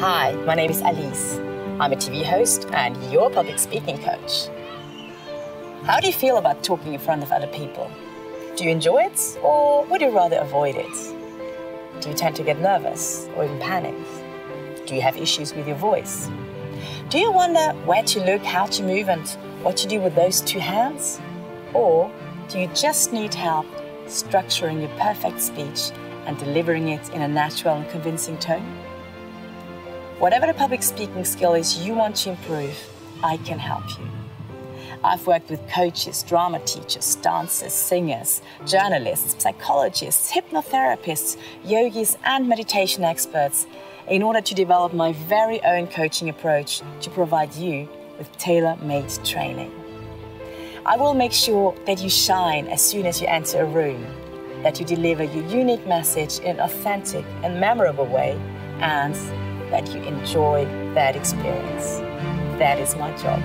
Hi, my name is Alice. I'm a TV host and your public speaking coach. How do you feel about talking in front of other people? Do you enjoy it or would you rather avoid it? Do you tend to get nervous or even panic? Do you have issues with your voice? Do you wonder where to look, how to move, and what to do with those two hands? Or do you just need help structuring your perfect speech and delivering it in a natural and convincing tone? Whatever the public speaking skill is you want to improve, I can help you. I've worked with coaches, drama teachers, dancers, singers, journalists, psychologists, hypnotherapists, yogis, and meditation experts in order to develop my very own coaching approach to provide you with tailor made training. I will make sure that you shine as soon as you enter a room, that you deliver your unique message in an authentic and memorable way, and that you enjoy that experience. That is my job.